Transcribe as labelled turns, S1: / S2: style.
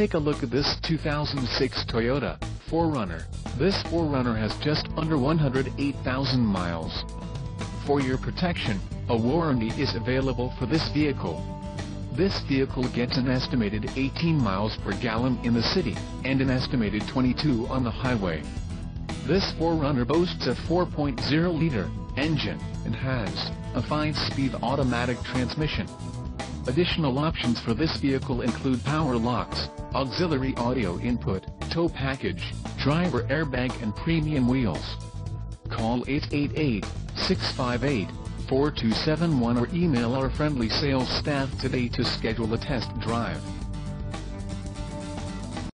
S1: take a look at this 2006 Toyota 4Runner. This 4Runner has just under 108,000 miles. For your protection, a warranty is available for this vehicle. This vehicle gets an estimated 18 miles per gallon in the city, and an estimated 22 on the highway. This 4Runner boasts a 4.0-liter engine, and has a 5-speed automatic transmission. Additional options for this vehicle include power locks, auxiliary audio input, tow package, driver airbag and premium wheels. Call 888-658-4271 or email our friendly sales staff today to schedule a test drive.